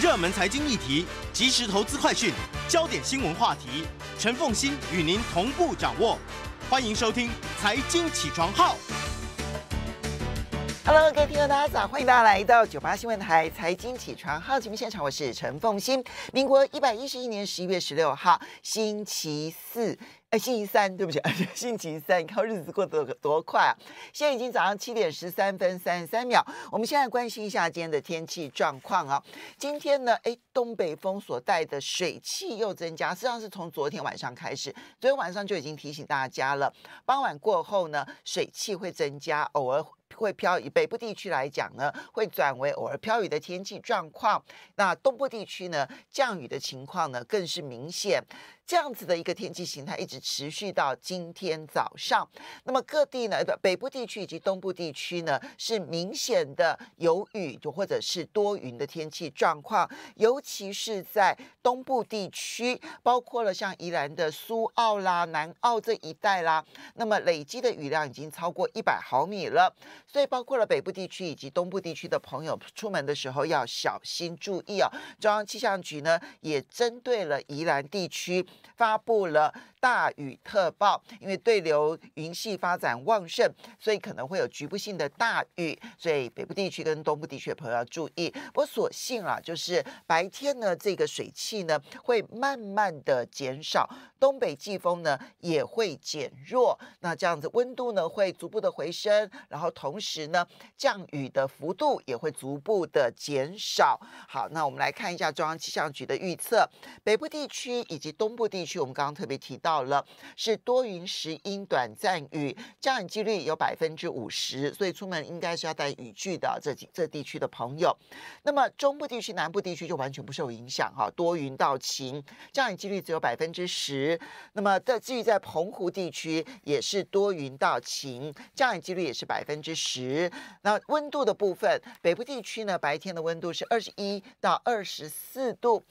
热门财经议题、即时投资快讯、焦点新闻话题，陈凤欣与您同步掌握。欢迎收听《财经起床号》。Hello，各位听众，大家早，欢迎大家来到九八新闻台财经起床号节目现场，我是陈凤欣。民国一百一十一年十一月十六号，星期四。哎，星期三，对不起，星期三，你看日子过得多快啊！现在已经早上七点十三分三十三秒。我们现在关心一下今天的天气状况啊。今天呢，哎，东北风所带的水汽又增加，实际上是从昨天晚上开始，昨天晚上就已经提醒大家了。傍晚过后呢，水汽会增加，偶尔。会飘以北部地区来讲呢，会转为偶尔飘雨的天气状况。那东部地区呢，降雨的情况呢更是明显。这样子的一个天气形态一直持续到今天早上。那么各地呢，北部地区以及东部地区呢，是明显的有雨，就或者是多云的天气状况。尤其是在东部地区，包括了像宜兰的苏澳啦、南澳这一带啦，那么累积的雨量已经超过一百毫米了。所以，包括了北部地区以及东部地区的朋友，出门的时候要小心注意哦。中央气象局呢，也针对了宜兰地区发布了大雨特报，因为对流云系发展旺盛，所以可能会有局部性的大雨，所以北部地区跟东部地区的朋友要注意。不过，所幸啊，就是白天呢，这个水汽呢会慢慢的减少，东北季风呢也会减弱，那这样子温度呢会逐步的回升，然后同时呢，降雨的幅度也会逐步的减少。好，那我们来看一下中央气象局的预测，北部地区以及东部地区，我们刚刚特别提到到了是多云时阴短暂雨，降雨几率有百分之五十，所以出门应该是要带雨具的。这几这地区的朋友，那么中部地区、南部地区就完全不受影响哈，多云到晴，降雨几率只有百分之十。那么在至于在澎湖地区也是多云到晴，降雨几率也是百分之十。那温度的部分，北部地区呢白天的温度是二十一到二十四度。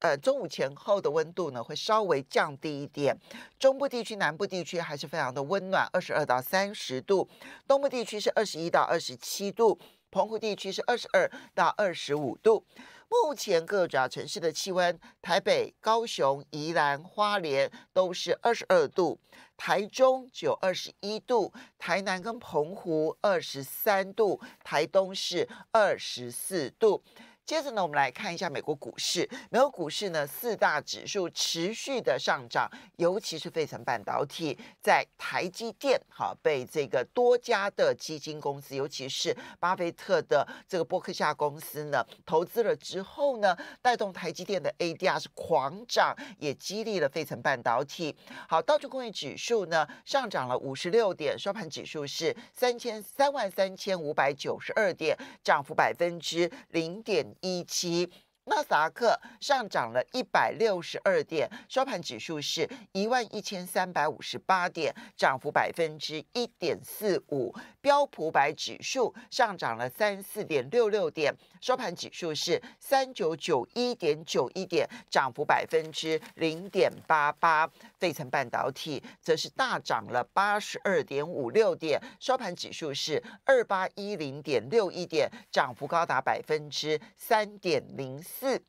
呃，中午前后的温度呢会稍微降低一点，中部地区、南部地区还是非常的温暖，二十二到三十度，东部地区是二十一到二十七度，澎湖地区是二十二到二十五度。目前各主要城市的气温，台北、高雄、宜兰、花莲都是二十二度，台中只有二十一度，台南跟澎湖二十三度，台东是二十四度。接着呢，我们来看一下美国股市。美国股市呢，四大指数持续的上涨，尤其是费城半导体，在台积电哈被这个多家的基金公司，尤其是巴菲特的这个波克夏公司呢投资了之后呢，带动台积电的 ADR 是狂涨，也激励了费城半导体。好，道琼工业指数呢上涨了五十六点，收盘指数是三千三万三千五百九十二点，涨幅百分之零点。一七，纳斯达克上涨了一百六十二点，收盘指数是一万一千三百五十八点，涨幅百分之一点四五。标普百指数上涨了三四点六六点，收盘指数是三九九一点九一点，涨幅百分之零点八八。费城半导体则是大涨了八十二点五六点，收盘指数是二八一零点六一点，涨幅高达百分之三点零四。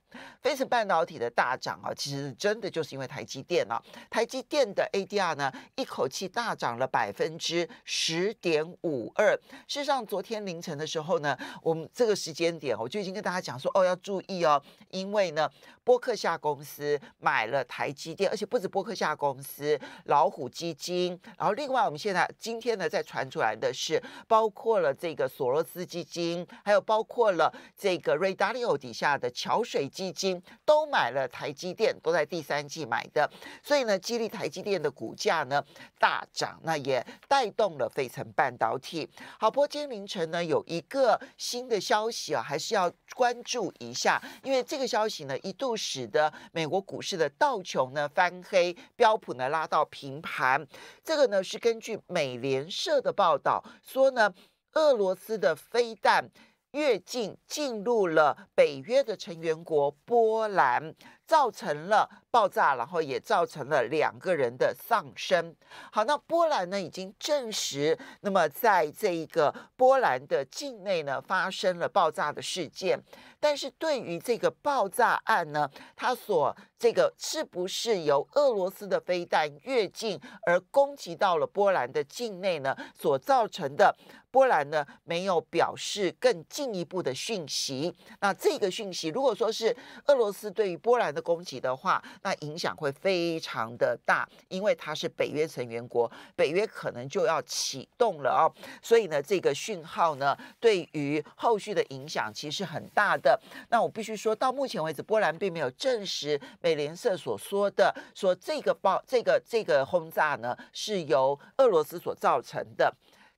费城半导体的大涨啊，其实真的就是因为台积电啊，台积电的 ADR 呢一口气大涨了百分之十点五二。事实上，昨天凌晨的时候呢，我们这个时间点我就已经跟大家讲说，哦要注意哦，因为呢，波克夏公司买了台积电，而且不止波克夏公司，老虎基金，然后另外我们现在今天呢再传出来的是，包括了这个索罗斯基金，还有包括了这个瑞达利欧底下的乔桥水基金都买了台积电，都在第三季买的，所以呢，激励台积电的股价呢大涨，那也带动了费城半导体。好，不过今天凌晨呢有一个新的消息啊，还是要关注一下，因为这个消息呢一度使得美国股市的道琼呢翻黑，标普呢拉到平盘。这个呢是根据美联社的报道说呢，俄罗斯的飞弹。越境进入了北约的成员国波兰，造成了爆炸，然后也造成了两个人的丧生。好，那波兰呢已经证实，那么在这一个波兰的境内呢发生了爆炸的事件。但是对于这个爆炸案呢，它所这个是不是由俄罗斯的飞弹越境而攻击到了波兰的境内呢？所造成的波兰呢没有表示更进一步的讯息。那这个讯息如果说是俄罗斯对于波兰的攻击的话，那影响会非常的大，因为它是北约成员国，北约可能就要启动了哦。所以呢，这个讯号呢，对于后续的影响其实很大的。那我必须说到目前为止，波兰并没有证实美联社所说的说这个爆这个这个轰炸呢是由俄罗斯所造成的。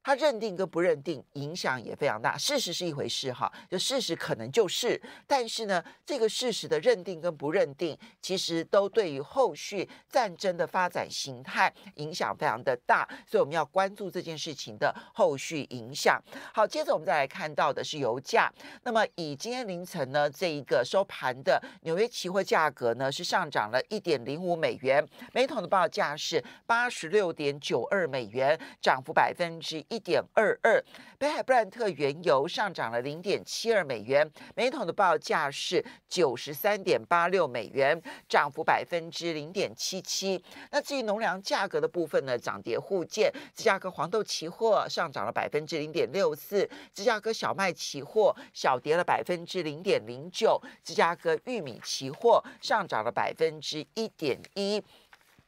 他认定跟不认定影响也非常大。事实是一回事哈，就事实可能就是，但是呢，这个事实的认定跟不认定，其实都对于后续战争的发展形态影响非常的大，所以我们要关注这件事情的后续影响。好，接着我们再来看到的是油价。那么以今天凌晨呢这一个收盘的纽约期货价格呢是上涨了一点零五美元，每桶的报价是八十六点九二美元，涨幅百分之一。一点二二，北海布兰特原油上涨了零点七二美元，每桶的报价是九十三点八六美元，涨幅百分之零点七七。那至于农粮价格的部分呢，涨跌互见，芝加哥黄豆期货上涨了百分之零点六四，芝加哥小麦期货小跌了百分之零点零九，芝加哥玉米期货上涨了百分之一点一。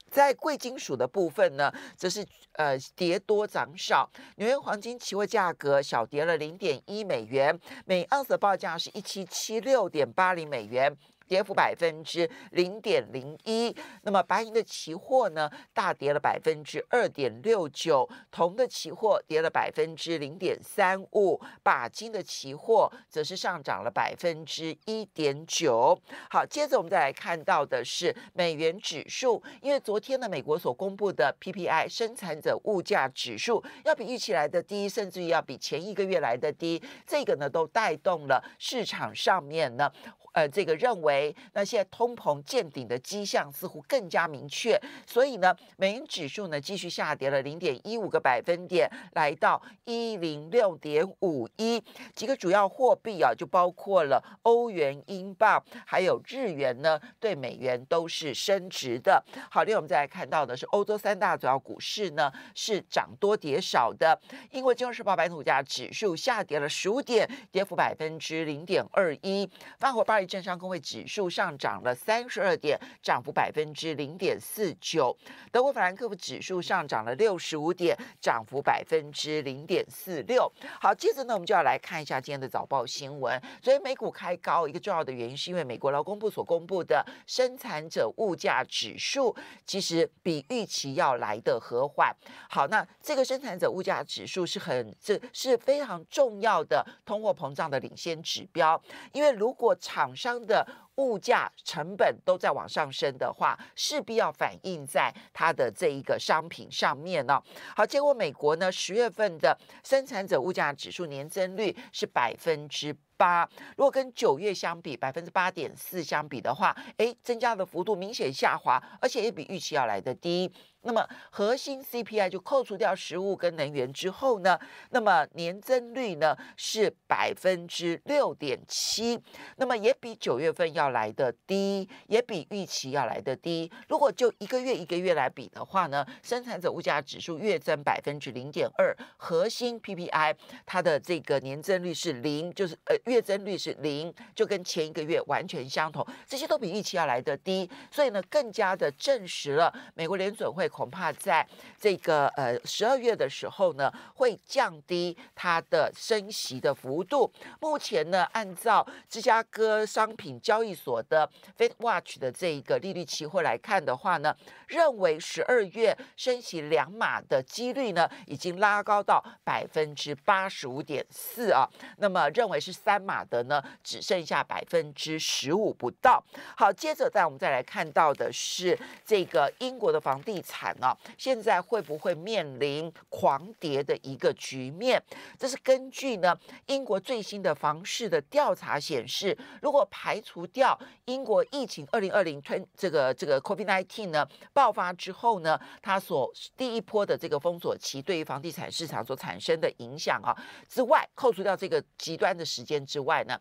在贵金属的部分呢，则是呃跌多涨少。纽约黄金期货价格小跌了零点一美元，每盎司的报价是一七七六点八零美元。跌幅百分之零点零一，那么白银的期货呢，大跌了百分之二点六九，铜的期货跌了百分之零点三五，钯金的期货则是上涨了百分之一点九。好，接着我们再来看到的是美元指数，因为昨天呢，美国所公布的 PPI 生产者物价指数要比预期来的低，甚至于要比前一个月来的低，这个呢都带动了市场上面呢。呃，这个认为，那现在通膨见顶的迹象似乎更加明确，所以呢，美元指数呢继续下跌了零点一五个百分点，来到一零六点五一。几个主要货币啊，就包括了欧元、英镑，还有日元呢，对美元都是升值的。好，另外我们再来看到的是欧洲三大主要股市呢是涨多跌少的。英国金融时报白土价指数下跌了十五点，跌幅百分之零点二一。法国巴。证商工会指数上涨了三十二点，涨幅百分之零点四九。德国法兰克福指数上涨了六十五点，涨幅百分之零点四六。好，接着呢，我们就要来看一下今天的早报新闻。所以美股开高，一个重要的原因是因为美国劳工部所公布的生产者物价指数，其实比预期要来的和缓。好，那这个生产者物价指数是很这是非常重要的通货膨胀的领先指标，因为如果厂厂商的物价成本都在往上升的话，势必要反映在它的这一个商品上面呢。好，结果美国呢十月份的生产者物价指数年增率是百分之八，如果跟九月相比，百分之八点四相比的话，诶，增加的幅度明显下滑，而且也比预期要来的低。那么核心 CPI 就扣除掉食物跟能源之后呢，那么年增率呢是百分之六点七，那么也比九月份要来的低，也比预期要来的低。如果就一个月一个月来比的话呢，生产者物价指数月增百分之零点二，核心 PPI 它的这个年增率是零，就是呃月增率是零，就跟前一个月完全相同，这些都比预期要来的低，所以呢更加的证实了美国联准会。恐怕在这个呃十二月的时候呢，会降低它的升息的幅度。目前呢，按照芝加哥商品交易所的 Fed Watch 的这一个利率期货来看的话呢，认为十二月升息两码的几率呢，已经拉高到百分之八十五点四啊。那么认为是三三码的呢，只剩下百分之十五不到。好，接着再我们再来看到的是这个英国的房地产呢，现在会不会面临狂跌的一个局面？这是根据呢英国最新的房市的调查显示，如果排除掉英国疫情二零二零春这个这个 COVID nineteen 呢爆发之后呢，它所第一波的这个封锁期对于房地产市场所产生的影响啊之外，扣除掉这个极端的时间之外呢。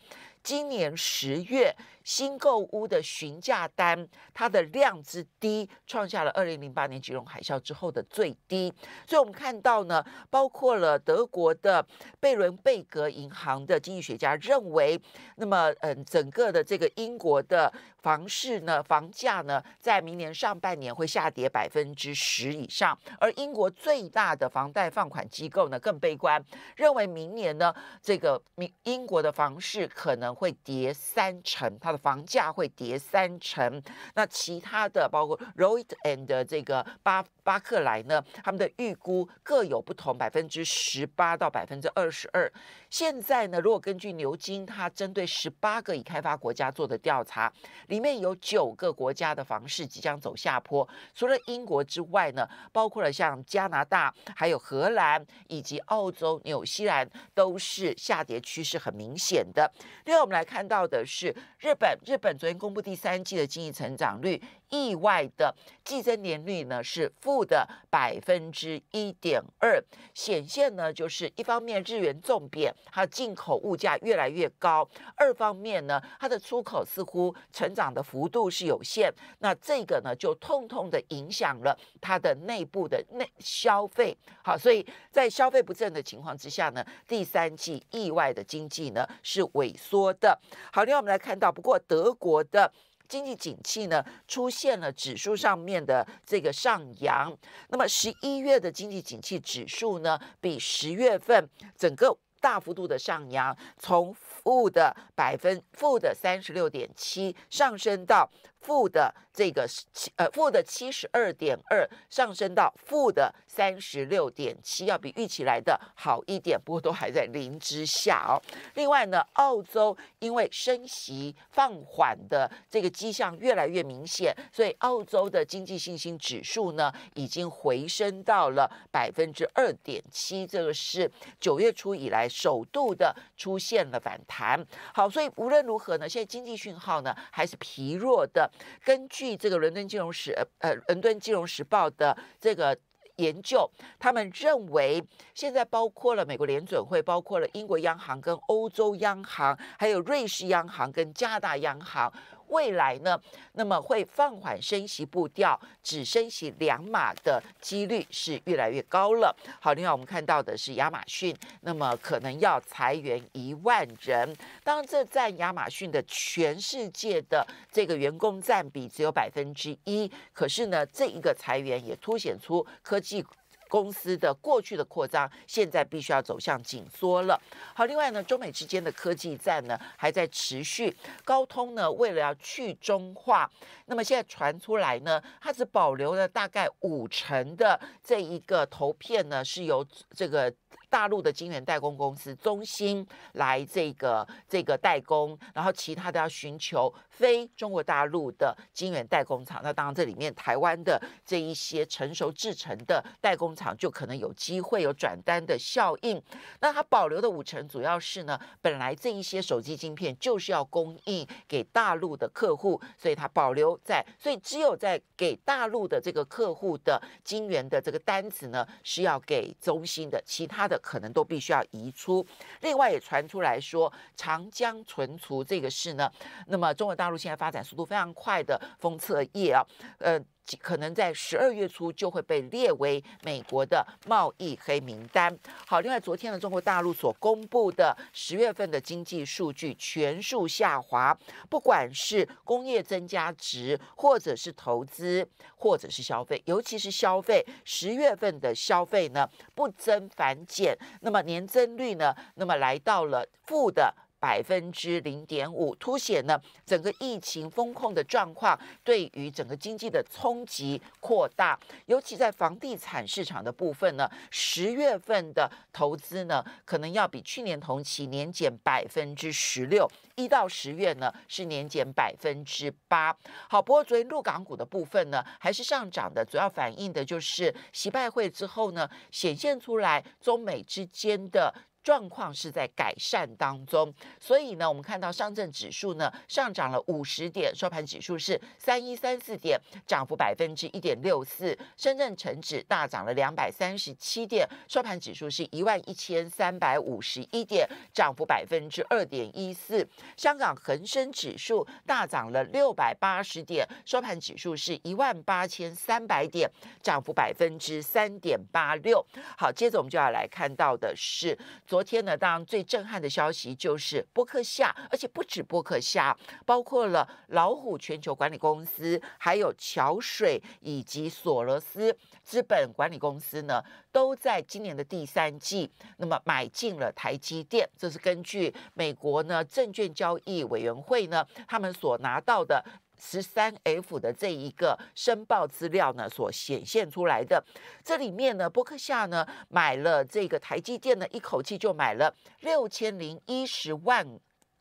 今年十月新购屋的询价单，它的量之低，创下了二零零八年金融海啸之后的最低。所以，我们看到呢，包括了德国的贝伦贝格银行的经济学家认为，那么，嗯，整个的这个英国的房市呢，房价呢，在明年上半年会下跌百分之十以上。而英国最大的房贷放款机构呢，更悲观，认为明年呢，这个明英国的房市可能。会跌三成，它的房价会跌三成。那其他的包括 Roy and 这个巴巴克莱呢，他们的预估各有不同，百分之十八到百分之二十二。现在呢，如果根据牛津，它针对十八个已开发国家做的调查，里面有九个国家的房市即将走下坡。除了英国之外呢，包括了像加拿大、还有荷兰以及澳洲、纽西兰，都是下跌趋势很明显的。另那，我们来看到的是日本，日本昨天公布第三季的经济成长率。意外的季增年率呢是负的百分之一点二，显现呢就是一方面日元重贬，它进口物价越来越高；二方面呢，它的出口似乎成长的幅度是有限。那这个呢就痛痛的影响了它的内部的内消费。好，所以在消费不振的情况之下呢，第三季意外的经济呢是萎缩的。好，另外我们来看到，不过德国的。经济景气呢出现了指数上面的这个上扬，那么十一月的经济景气指数呢，比十月份整个大幅度的上扬，从负的百分负的三十六点七上升到。负的这个七呃负的七十二点二上升到负的三十六点七，要比预期来的好一点，不过都还在零之下哦。另外呢，澳洲因为升息放缓的这个迹象越来越明显，所以澳洲的经济信心指数呢已经回升到了百分之二点七，这个是九月初以来首度的出现了反弹。好，所以无论如何呢，现在经济讯号呢还是疲弱的。根据这个《伦敦金融时》呃，《伦敦金融时报》的这个研究，他们认为现在包括了美国联准会，包括了英国央行跟欧洲央行，还有瑞士央行跟加拿大央行。未来呢，那么会放缓升息步调，只升息两码的几率是越来越高了。好，另外我们看到的是亚马逊，那么可能要裁员一万人。当，这占亚马逊的全世界的这个员工占比只有百分之一，可是呢，这一个裁员也凸显出科技。公司的过去的扩张，现在必须要走向紧缩了。好，另外呢，中美之间的科技战呢还在持续。高通呢，为了要去中化，那么现在传出来呢，它只保留了大概五成的这一个投片呢，是由这个。大陆的晶圆代工公司中芯来这个这个代工，然后其他的要寻求非中国大陆的晶圆代工厂。那当然，这里面台湾的这一些成熟制成的代工厂就可能有机会有转单的效应。那它保留的五成主要是呢，本来这一些手机晶片就是要供应给大陆的客户，所以它保留在，所以只有在给大陆的这个客户的晶圆的这个单子呢，是要给中芯的，其他的。可能都必须要移出。另外也传出来说，长江存储这个事呢，那么中国大陆现在发展速度非常快的封测业啊，呃。可能在十二月初就会被列为美国的贸易黑名单。好，另外昨天的中国大陆所公布的十月份的经济数据全数下滑，不管是工业增加值，或者是投资，或者是消费，尤其是消费，十月份的消费呢不增反减，那么年增率呢，那么来到了负的。百分之零点五，凸显呢整个疫情风控的状况对于整个经济的冲击扩大，尤其在房地产市场的部分呢，十月份的投资呢可能要比去年同期年减百分之十六，一到十月呢是年减百分之八。好，不过昨天陆港股的部分呢还是上涨的，主要反映的就是习拜会之后呢显现出来中美之间的。状况是在改善当中，所以呢，我们看到上证指数呢上涨了五十点，收盘指数是三一三四点，涨幅百分之一点六四。深圳成指大涨了两百三十七点，收盘指数是一万一千三百五十一点，涨幅百分之二点一四。香港恒生指数大涨了六百八十点，收盘指数是一万八千三百点，涨幅百分之三点八六。好，接着我们就要来看到的是昨。昨天呢，当然最震撼的消息就是波克夏，而且不止波克夏，包括了老虎全球管理公司，还有桥水以及索罗斯资本管理公司呢，都在今年的第三季，那么买进了台积电。这是根据美国呢证券交易委员会呢他们所拿到的。十三 F 的这一个申报资料呢，所显现出来的，这里面呢，伯克夏呢买了这个台积电呢，一口气就买了六千零一十万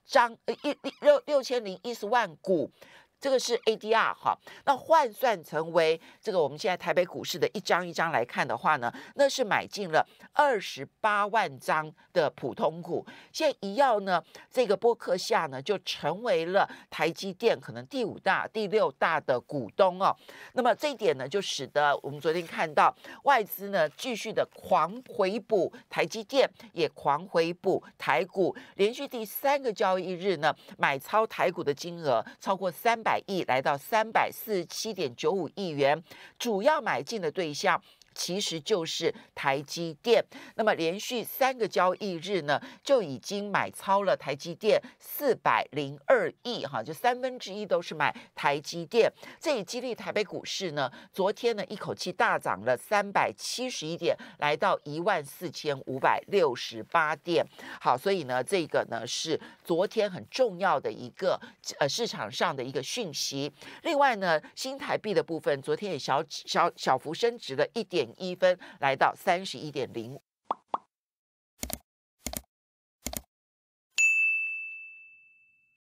张，呃，一六六千零一十万股。这个是 ADR 哈，那换算成为这个我们现在台北股市的一张一张来看的话呢，那是买进了二十八万张的普通股。现在一要呢，这个波克夏呢就成为了台积电可能第五大、第六大的股东哦。那么这一点呢，就使得我们昨天看到外资呢继续的狂回补台积电，也狂回补台股，连续第三个交易日呢买超台股的金额超过三百。百亿来到三百四十七点九五亿元，主要买进的对象。其实就是台积电，那么连续三个交易日呢，就已经买超了台积电四百零二亿，哈，就三分之一都是买台积电，这也激励台北股市呢，昨天呢一口气大涨了三百七十一点，来到一万四千五百六十八点。好，所以呢，这个呢是昨天很重要的一个呃市场上的一个讯息。另外呢，新台币的部分，昨天也小小小幅升值了一点。一分来到三十一点零